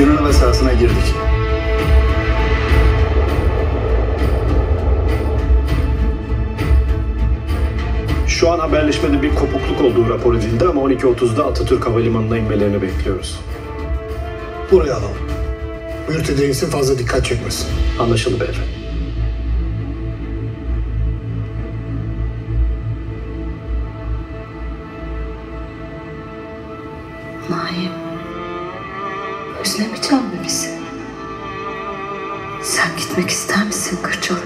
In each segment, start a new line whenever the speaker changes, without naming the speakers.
ceza sahasına girdik. Şu an haberleşmede bir kopukluk olduğu rapor edildi ama 12.30'da Atatürk Havalimanı'na inmelerini bekliyoruz.
Buraya alalım. Mürtede insin fazla dikkat çekmesin.
Anlaşıldı beyefendi.
Naim. Özlemeyeceğim mi bizi? Sen gitmek ister misin Kırçoru'ya?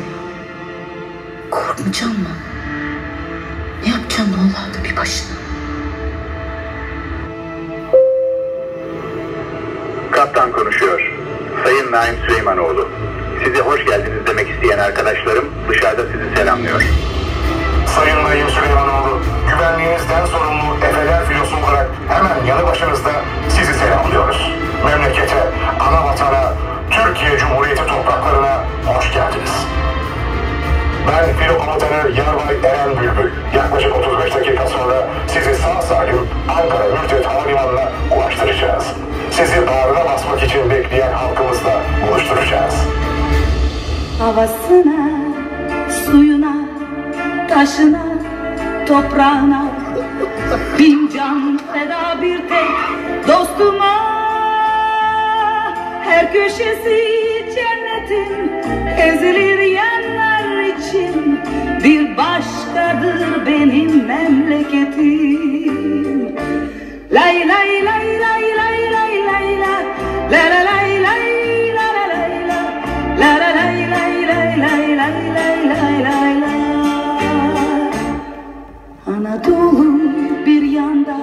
Korkmayacak mı? Ne yapacaksın oğlandı bir başına?
Kaptan konuşuyor. Sayın Naim Süleymanoğlu. Size hoş geldiniz demek isteyen arkadaşlarım dışarıda sizi selamlıyor.
Sayın Naim Süleymanoğlu, güvenliğinizden sorumlu Efeler filosu olarak hemen yanı başınızda sizi selamlıyoruz. Memlekete, ana vatana, Türkiye Cumhuriyeti topraklarına hoş geldiniz. Ben filo komutanı Yarbay Eren Bülbül. Yaklaşık 35 dakika sonra sizi sağ salim Ankara Mürtet Havalimanı'na ulaştıracağız. Sizi bağrına basmak için bekleyen halkımızla buluşturacağız.
Havasına, suyuna, taşına, toprağına Bin can feda bir tek dostuma Her köşesi cennetin ezilir yanlar için Bir başkadır benim memleketim Lay lay lay lay lay lay lay la La la lay lay la la lay la La la lay lay lay lay lay lay lay lay la Anadolu bir yanda